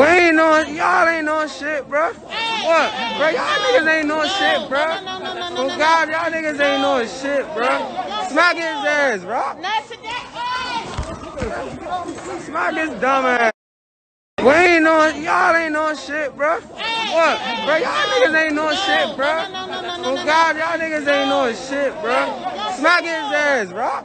ain't no, y'all ain't no shit, bro. What? Bro, y'all niggas ain't no shit, bro. Oh God, y'all niggas ain't no shit, bro. Smack his ass, bro. Not today. Smack his dumb ass. We ain't no, y'all ain't no shit, bro. What? Bro, y'all niggas ain't no shit, bro. Oh God, y'all niggas ain't no shit, bro. Smack his ass, bro.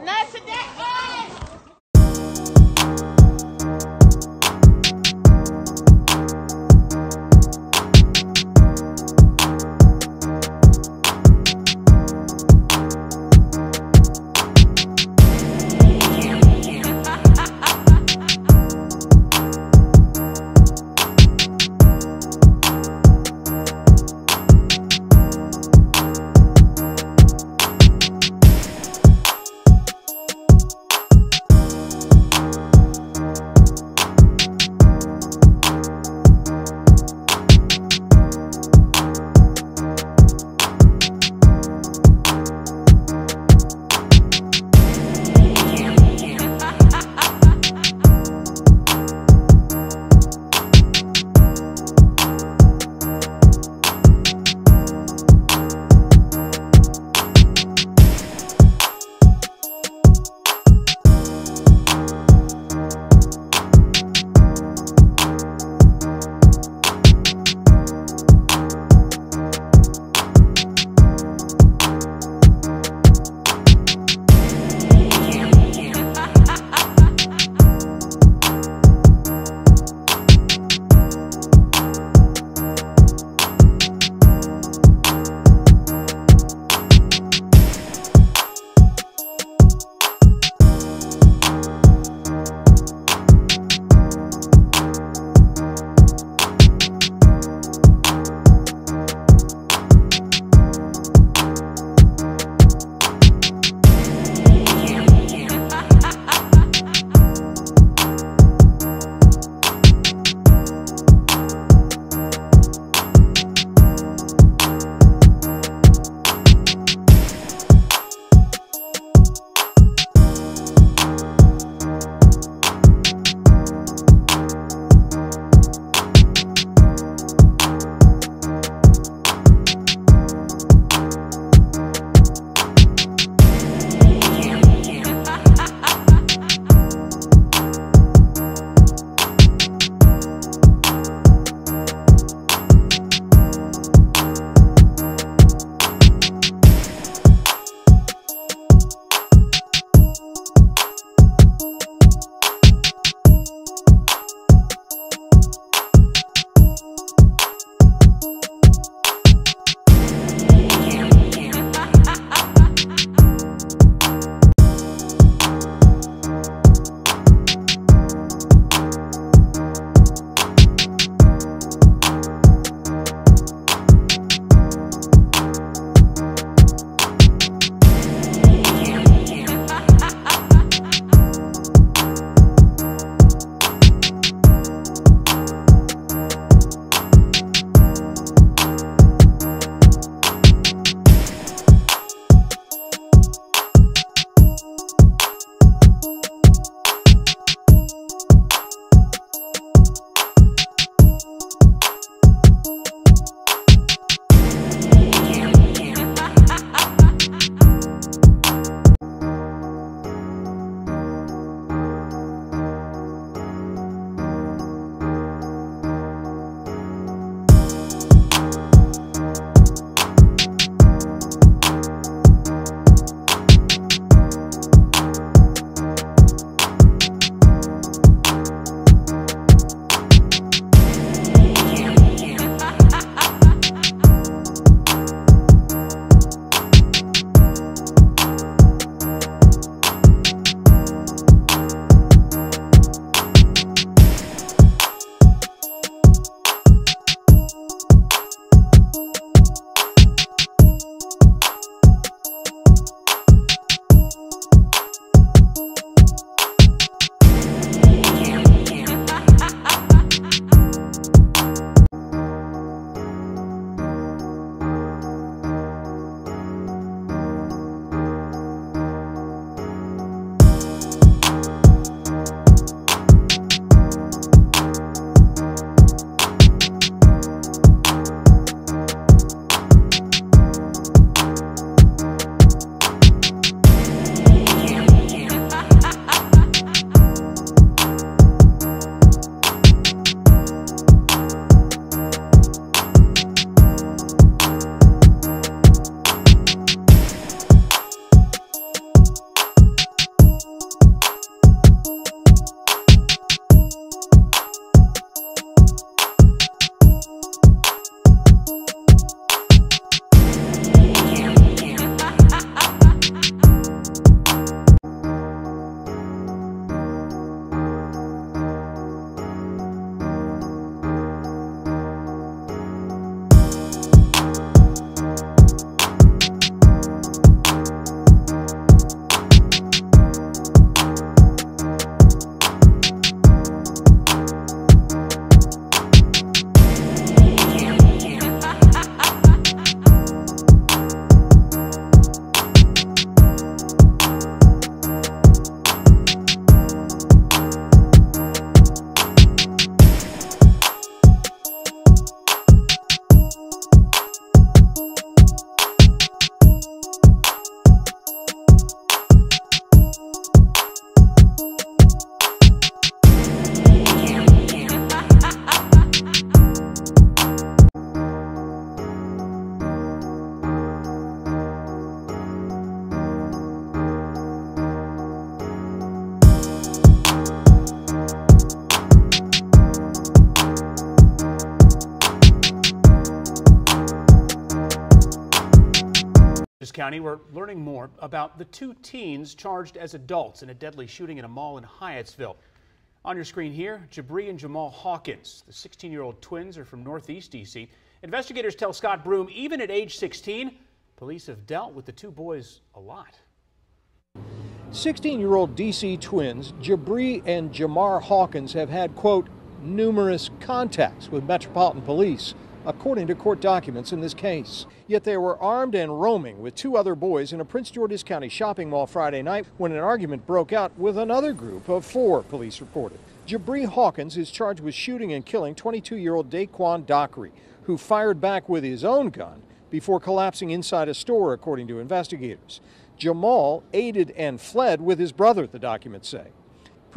County, we're learning more about the two teens charged as adults in a deadly shooting in a mall in Hyattsville. On your screen here, Jabri and Jamal Hawkins. The 16 year old twins are from Northeast D.C. Investigators tell Scott Broom even at age 16, police have dealt with the two boys a lot. 16 year old DC twins Jabri and Jamar Hawkins have had, quote, numerous contacts with Metropolitan Police, according to court documents in this case. Yet they were armed and roaming with two other boys in a Prince George's County shopping mall Friday night when an argument broke out with another group of four, police reported. Jabri Hawkins is charged with shooting and killing 22 year old Daquan Dockery, who fired back with his own gun before collapsing inside a store, according to investigators. Jamal aided and fled with his brother, the documents say.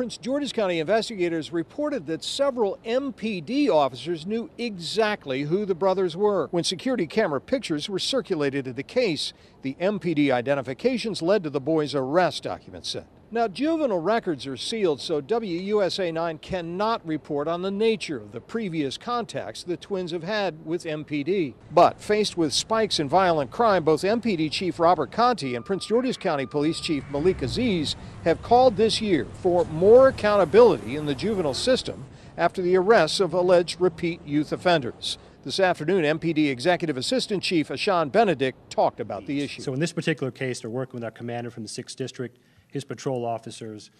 Prince George's County investigators reported that several MPD officers knew exactly who the brothers were. When security camera pictures were circulated of the case, the MPD identifications led to the boys' arrest, documents said. Now, juvenile records are sealed, so WUSA 9 cannot report on the nature of the previous contacts the twins have had with MPD. But faced with spikes in violent crime, both MPD Chief Robert Contee and Prince George's County Police Chief Malik Aziz have called this year for more accountability in the juvenile system after the arrests of alleged repeat youth offenders. This afternoon, MPD Executive Assistant Chief Ashan Benedict talked about the issue. So in this particular case, they're working with our commander from the 6th District, his patrol officers,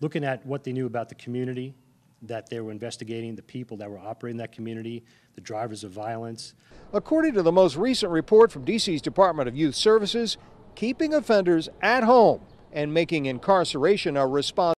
looking at what they knew about the community that they were investigating, the people that were operating that community, the drivers of violence. According to the most recent report from DC's Department of Youth Services, keeping offenders at home and making incarceration a response